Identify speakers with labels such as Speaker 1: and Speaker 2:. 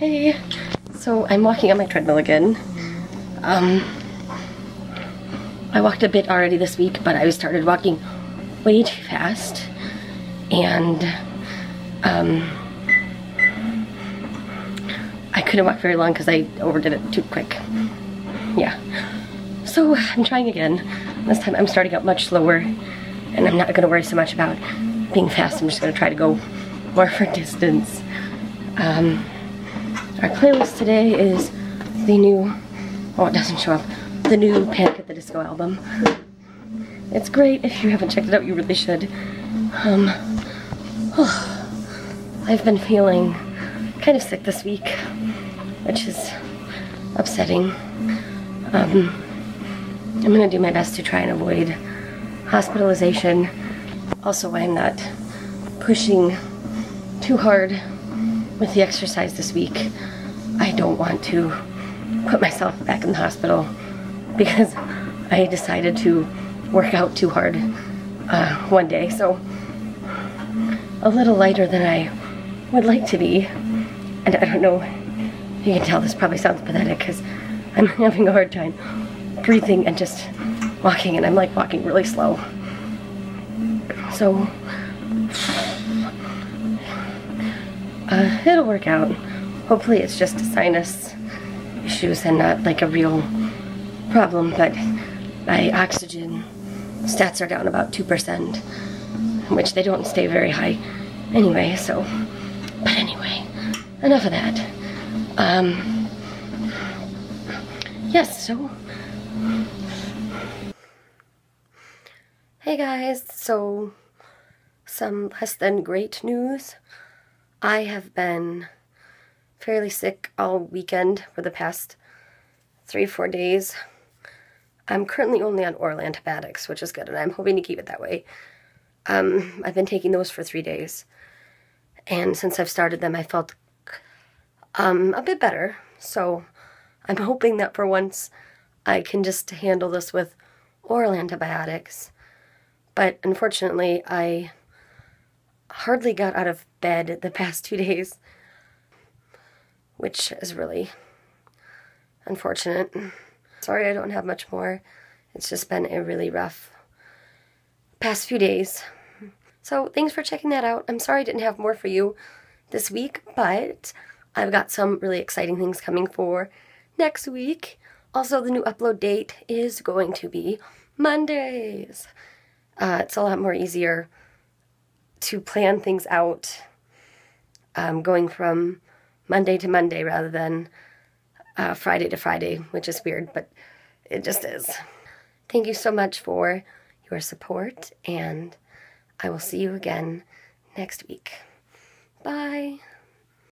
Speaker 1: Hey, so I'm walking on my treadmill again. Um, I walked a bit already this week, but I started walking way too fast. And, um, I couldn't walk very long because I overdid it too quick. Yeah. So I'm trying again. This time I'm starting out much slower and I'm not going to worry so much about being fast. I'm just going to try to go more for distance. Um, our playlist today is the new, oh it doesn't show up, the new Panic at the Disco album. It's great. If you haven't checked it out, you really should. Um, oh, I've been feeling kind of sick this week, which is upsetting. Um, I'm gonna do my best to try and avoid hospitalization. Also, I'm not pushing too hard with the exercise this week. I don't want to put myself back in the hospital because I decided to work out too hard uh, one day. So, a little lighter than I would like to be. And I don't know, you can tell this probably sounds pathetic because I'm having a hard time breathing and just walking, and I'm like walking really slow. So, uh, it'll work out. Hopefully, it's just a sinus issues and not like a real problem, but my oxygen stats are down about 2%, which they don't stay very high anyway, so. But anyway, enough of that. Um, yes, so Hey guys, so some less than great news. I have been fairly sick all weekend for the past three, four days. I'm currently only on oral antibiotics, which is good, and I'm hoping to keep it that way. Um, I've been taking those for three days, and since I've started them, I felt um, a bit better. So I'm hoping that for once I can just handle this with oral antibiotics. But unfortunately, I hardly got out of bed the past two days, which is really unfortunate. Sorry I don't have much more. It's just been a really rough past few days. So thanks for checking that out. I'm sorry I didn't have more for you this week, but I've got some really exciting things coming for next week. Also, the new upload date is going to be Mondays. Uh, it's a lot more easier to plan things out um, going from Monday to Monday rather than uh, Friday to Friday, which is weird, but it just is. Thank you so much for your support, and I will see you again next week. Bye.